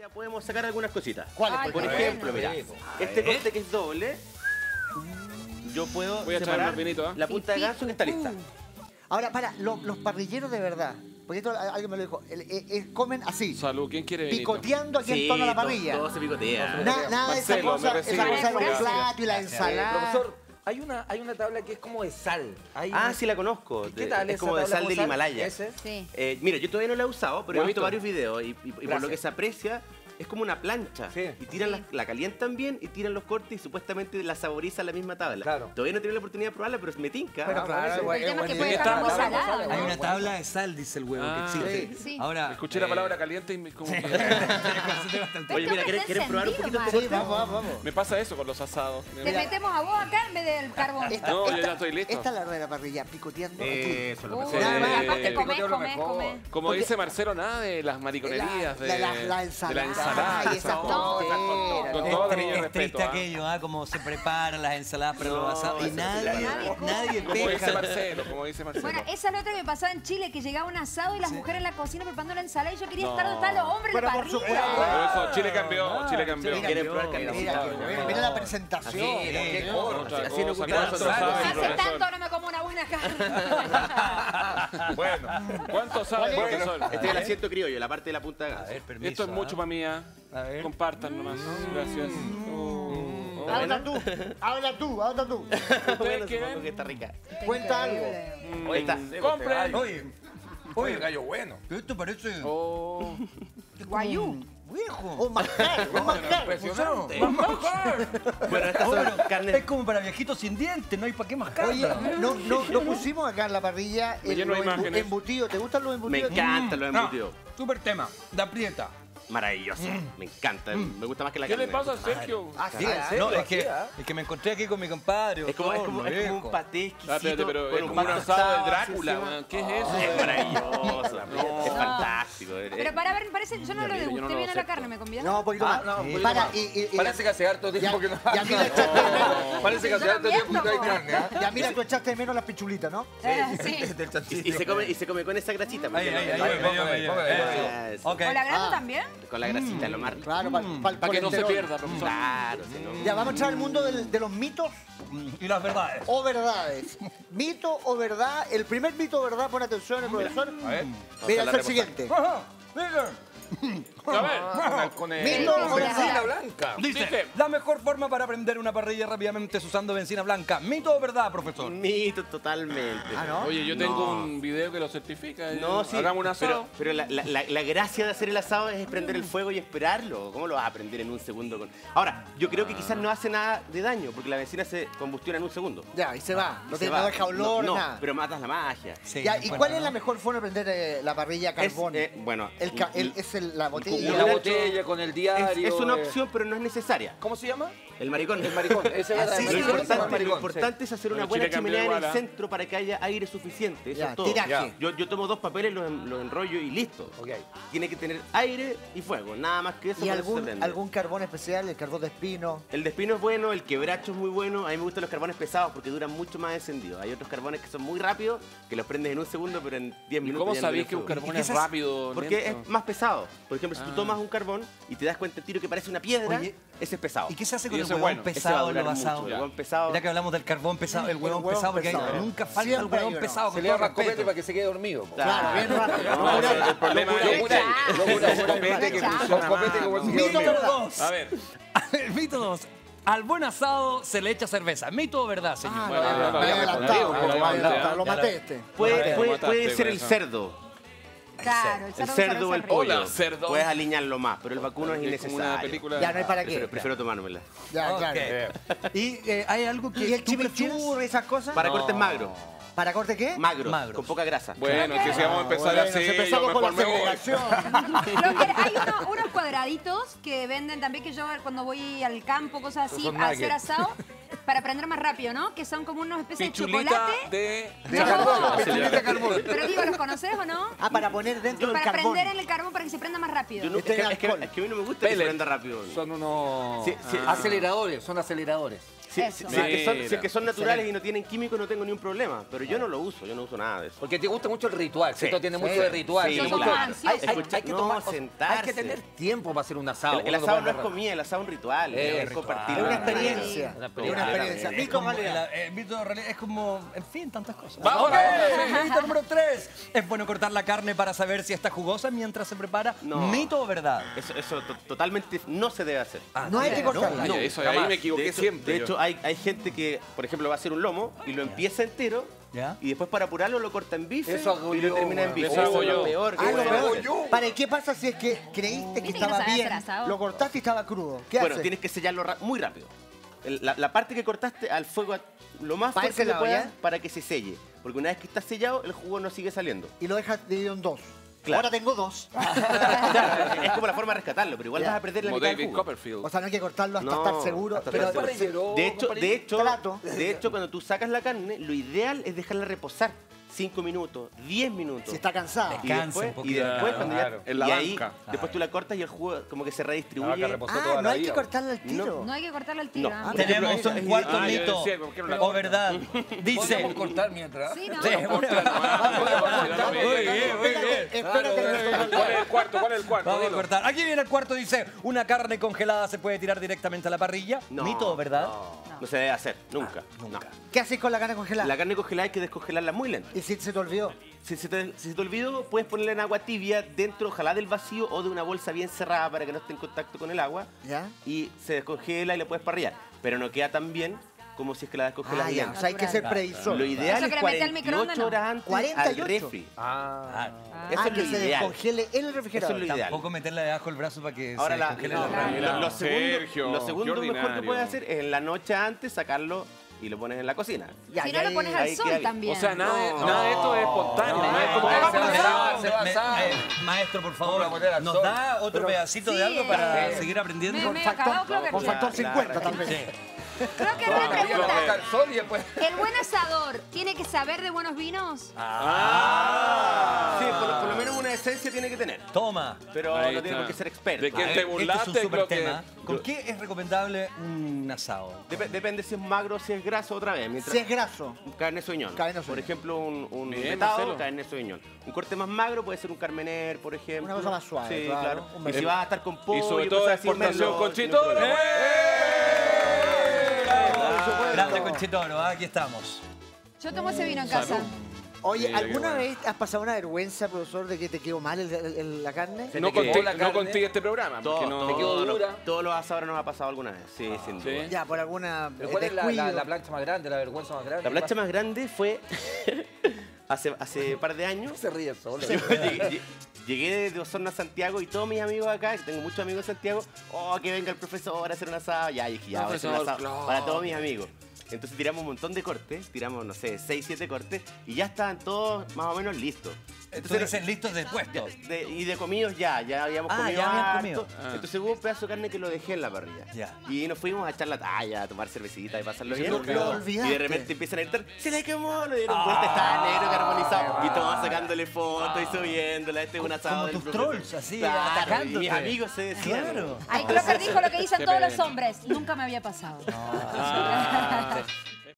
Ya podemos sacar algunas cositas. ¿Cuáles, Por ejemplo, mira, este corte que es doble, yo puedo Voy a echarle separar unos vinitos, ¿eh? la punta de ganso que está lista. Ahora, para, lo- los parrilleros de verdad. Porque esto a- alguien me lo dijo. el- eh, eh, comen así, Salud, ¿quién quiere vinito? picoteando aquí en torno a la parrilla. Todo, se picotea. Na- nada de esa Marcelo, cosa, esa recibe. cosa de los Gracias. platos y la Eh, ensalada. profesor, hay una, hay una tabla que es como de sal. Hay Ah, una- sí la conozco. ¿Qué de- tal es esa como de sal del Himalaya. ¿Ese? Sí. Eh, mira, yo todavía no la he usado, pero he visto varios videos y, y- y por lo que se aprecia es como una plancha. Sí. Y tiran la, la calientan bien y tiran los cortes y supuestamente la saborizan la misma tabla. Claro. Todavía no he tenido la oportunidad de probarla, pero me tinca. Pero Ah. Hay una tabla de sal, dice el huevo, Ah, que existe. sí. Ahora, Escuché la eh, palabra caliente y me, como que- Oye, mira, hombre ¿querés, está querés probar un poquito este Sí, vamos, vamos, vamos. me pasa eso con los asados. Te metemos a vos acá en vez del carbón. No, yo ya estoy listo. Esta es la rueda de la parrilla, picoteando. Eso es lo mejor. Aparte comés, picoteo lo comés, mejor. comés. Como dice Marcelo, nada de las mariconerías, de, la, la, la de la ensalada. Ensalada. y esas no, tonteras. con es, todo triste ¿ah? aquello, ¿ah? Como se preparan las ensaladas para No, los asados. Y nadie, Nadie Como dice. Marcelo, como dice Marcelo. Bueno, esa es la otra que pasaba en Chile, que llegaba un asado y las mujeres en la cocina preparando la ensalada y yo quería estar donde están los hombres en Pero parrilla. eso Chile cambió, Chile cambió. Mira, ¿Quieren yo- probar mira, carnecita? mira, mira, mira la presentación. Así nos cosa, gusta ¿cuánto nosotros. sabe, Hace tanto no me una buena carne. Bueno, ¿cuánto sabe, profesor? Este es el asiento criollo, la parte de la punta de A ganso. ver, permiso. Esto es mucho ¿ah? para mí, ¿ah? A ver. Compartan nomás. Gracias. Oh. Habla tú, habla tú, habla tú. ¿Ustedes Bueno, supongo quieren? que está rica. Cuenta algo. Ahí está. Compren. Oye, Oye, gallo bueno. esto parece Oh. Guayú. Viejo. Un manjar, un manjar. Impresionante. Bueno, estas son Es carnes. como para viejitos sin dientes, no hay para qué mascar. Oye, no, no, no pusimos acá en la parrilla Me el, lleno los de embu- imágenes. embutidos. ¿Te gustan los Me embutidos? encantan los No, embutidos. super tema, la prieta. Maravilloso. Me encanta. Me gusta más que la ¿Qué carne. le pasa a Sergio? Ah, sí, ¿en ah? No, es que, ¿ah? es que me encontré aquí con mi compadre. Es como, es como, Osorno, es como un paté Ah, espérate, pero es como un asado de Drácula. ¿Qué es eso? Es maravilloso. Es fantástico. Pero para ver, parece, yo no lo Yo no degusté bien a la carne, ¿me conviene? No, un poquito Ah, más. Parece que hace harto tiempo que no. Parece que hace harto tiempo que no hay carne, ¿ah? Ya mira, tú echaste de menos las pichulitas, ¿no? Eh, sí. Y, se come, y se come con esa grasita. porque. ¿O la grasa Ah. también? Con la grasita, lo más rico. Claro, para Para que no se pierda, profesor. Claro, si no. Ya, vamos a entrar al mundo del- de los mitos Y las verdades. o verdades. Mito o verdad. El primer mito o verdad, pon atención, el profesor. A ver. Mira, es el siguiente. Ajá. A ver. Con el- Con el. Mito o benzina blanca. Dice, Dice. la mejor forma para prender una parrilla rápidamente es usando benzina blanca. ¿Mito o verdad, profesor? Mito totalmente. Ah, ¿no? Oye, yo tengo No. un video que lo certifica. No, sí. Hagamos un asado. Pero, pero la, la- la- la gracia de hacer el asado es prender el fuego y esperarlo. ¿Cómo lo vas a prender en un segundo? Con... Ahora, yo creo que quizás no hace nada de daño, porque la benzina se combustiona en un segundo. Ya, y se va. Y No se te va. deja olor, no, no, nada. pero matas la magia. Sí, Ya, ¿Y bueno, cuál es la mejor forma de prender eh, la parrilla a carbón? Es, eh, bueno, el el- la Con botella. la botella, con el es- diario. es una eh. opción, pero no es necesaria. ¿Cómo se llama? El maricón. El maricón. Ese es el Lo importante, lo maricón, importante es hacer una buena chimenea en el centro para que haya aire suficiente. Eso Ya, es todo. tiraje. Yo, yo tomo dos papeles, los, los enrollo y listo. Tiene que tener aire y fuego, nada más que eso. ¿Y se algún, algún carbón especial? ¿El carbón de espino? El de espino es bueno, el quebracho es muy bueno. A mí me gustan los carbones pesados porque duran mucho más encendidos. Hay otros carbones que son muy rápidos, que los prendes en un segundo, pero en 10 ¿Y minutos. cómo ya no sabéis que un carbón ¿Y es rápido? Porque lento? es más pesado. Por ejemplo, si tú Ah. tomas un carbón y te das cuenta el tiro que parece una piedra, Oye, ese es pesado. ¿Y qué se hace con el huevón bueno, va pesado lo mucho? El huevón pesado. Ya que hablamos del carbón pesado, el huevón huevón pesado, porque nunca falta el huevón pesado. Se con le todo llama copete respeto. para que se quede dormido. Claro, bien rápido. El, el problema es copete que funciona Copete más, como ¿no? si quede Mito o dormido. verdad. A ver. El mito 2. Al buen asado se le echa cerveza. ¿Mito o verdad, señor? Ah, Bueno, adelantado, ya, lo ya, maté este. Puede, ser el cerdo. Claro, El cerdo o el pollo. Hola, cerdo. Puedes alinearlo más, pero el vacuno es una innecesario. película. Ya no hay para qué. Prefiero, prefiero tomármela. Ya, claro. Y eh, hay algo que ¿Y el tú prefieres? chimichurri y esas cosas? Para cortes magros. ¿Para corte qué? Magros. con poca grasa. Bueno, que si vamos a empezar Bueno, así, yo empezamos con la mejor me voy. que- hay uno- unos cuadraditos que venden también que yo cuando voy al campo, cosas así, a hacer asado, para prender más rápido, ¿no? Que son como unos especies de chocolate. de... De No. carbón, pichulita de carbón. Pero digo, ¿los conoces o no? Ah, para poner dentro del Para carbón. prender en el carbón para que se prenda más rápido. Yo no- es, que, es es que- alcohol. es que a mí no me gusta que se prenda rápido. Son unos Sí, sí, aceleradores, son aceleradores. Si, Eso. si- si es que son, Mira. si es que son naturales y no tienen químicos, no tengo ni un problema. Pero yo no lo uso, yo no uso nada de eso. Porque te gusta mucho el ritual, Sí, ¿cierto? Tiene sí. mucho de ritual. Tiene mucho- hay, hay- que no, tomar, hay que sentarse. tener tiempo para hacer un asado. El, el asado no es comida, el asado es un ritual. Eh, es compartir. Es una Ah, experiencia. Una Es una experiencia. Es Mito, es como, en fin, tantas cosas. Vamos, mito número 3. ¿Es bueno cortar la carne para saber si está jugosa mientras se prepara? No. ¿Mito o verdad? Eso, eso to- totalmente no se debe hacer. No hay que cortarla. Eso, ahí me equivoqué siempre. de hecho, hay, hay gente que, por ejemplo, va a hacer un lomo y lo empieza entero ¿Ya? y después para apurarlo lo corta en bife Eso hago y lo yo, termina en bife. Eso hago es lo yo. peor que Ah, lo hacer. Para, ¿y ¿qué pasa si es que creíste que estaba bien? Lo cortaste y estaba crudo. ¿Qué Bueno, haces? tienes que sellarlo muy rápido. La, la parte que cortaste al fuego lo más ¿Para fuerte que puedas para que se selle. Porque una vez que está sellado, el jugo no sigue saliendo. Y lo dejas dividido en dos. Claro. Ahora tengo dos. Es como la forma de rescatarlo, pero igual vas a perder la Como mitad del David jugo. Copperfield. O sea, no hay que cortarlo hasta No, estar seguro. hasta pero estar seguro. De hecho, de hecho, Trato. de hecho, cuando tú sacas la carne, lo ideal es dejarla reposar 5 minutos, 10 minutos. si está cansado. y Descansa después, y cuando ya Claro. En la y ahí banca. después tú la cortas y el jugo como que se redistribuye. toda Ah, la no hay que cortarla al tiro. No hay que cortarle el tiro. No. ah, ejemplo, Tenemos un cuarto Ah, yo mito decía, ¿por qué no la o verdad. Dice... Podríamos cortar mientras. Sí, no. Sí, Corta nomás, cortar. sí, Muy bien, muy bien. Espérate que. ¿Cuál es el cuarto? ¿Cuál es el cuarto? Vamos a Dilo. cortar. Aquí viene el cuarto, dice, una carne congelada se puede tirar directamente a la parrilla. No, ¿Mito verdad? No, no se debe hacer, nunca. no. ¿Qué haces con la carne congelada? La carne congelada hay que descongelarla muy lenta. Y si se te olvidó. Si se, te, si se te olvidó, puedes ponerla en agua tibia dentro, ojalá del vacío o de una bolsa bien cerrada para que no esté en contacto con el agua. ¿Ya? Y se descongela y la puedes parrillar. Pero no queda tan bien como si es que la descongelas Ah, ya. O sea, hay que ser previsor. Lo ideal es que le mete al 48 microondas, ¿no? horas antes 48. al refri. Ah. Eso ah, es que lo se ideal. descongele en el refrigerador. Eso es lo ideal. Tampoco meterla debajo del brazo para que Ahora se la- descongele lo, la carne. lo- lo segundo, Sergio, lo qué segundo mejor que puedes hacer es en la noche antes sacarlo y lo pones en la cocina. Ya, Si ya no lo ahí- pones al sol también. O sea, nada, de- No. nada de esto es espontáneo. No, es como no, que se va a se eh, maestro, por favor, ¿nos sol. da otro pedacito de algo para Sí. seguir aprendiendo? Me- Con me- factor, que con sí. factor Claro, 50 claro. también. Creo que es Ah, una pregunta. después. ¿El buen asador tiene que saber de buenos vinos? Sí, por, lo- por lo menos una esencia tiene que tener. Toma. Pero Ahí no tiene está. por qué ser experto. ¿De qué A ver, te este es un burlaste? super que- tema. ¿Con qué es recomendable un asado? Dep- depende si es magro o si es graso otra vez. Mientras, Si es graso. Carne soñón. Carne Por ejemplo, un, un Bien, vetado, carne soñón. Un corte más magro puede ser un carmener, por ejemplo. Una cosa más suave, Sí, claro. Y si vas a estar con pollo, Y sobre todo cosas así, un exportación con Grande Conchitoro, ¿ah? aquí estamos. Yo tomo ese vino en casa. Oye, Mira ¿alguna vez has pasado una vergüenza, profesor, de que te quedó mal el- el- el- la carne? Se No conté, la no carne. conté este programa. Todo, Porque no, te quedó dura. Todos los asadores nos ha pasado alguna vez. Sí, sin Sí. duda. Ya, por alguna Pero eh, ¿Cuál es la, descuido. la- la plancha más grande, la vergüenza más grande? La plancha más grande fue hace, hace par de años. Se ríe solo. Yo llegué, llegué de Osorno a Santiago y todos mis amigos acá, que tengo muchos amigos en Santiago, oh, que venga el profesor a hacer un asado. Ya, dije, ya, voy a hacer un asado claro. para todos mis amigos. Entonces tiramos un montón de cortes, tiramos, no sé, 6, 7 cortes y ya estaban todos más o menos listos. Tú dices listos de puesto. De- y de comidos ya, ya habíamos Ah, comido ya habían harto. comido. Ah. Entonces hubo un pedazo de carne que lo dejé en la parrilla. Ya. Y nos fuimos a echar la talla, a tomar cervecita y pasarlo bien. lo- y de repente empiezan a gritar, se le quemó, lo dieron vuelta, estaba negro carbonizado. Y todos sacándole fotos y subiéndola, este es un asado Como tus trolls, así, atacándote. mis amigos se decían. Claro. Ay, Crocker dijo lo que dicen todos los hombres. Nunca me había pasado. Ah.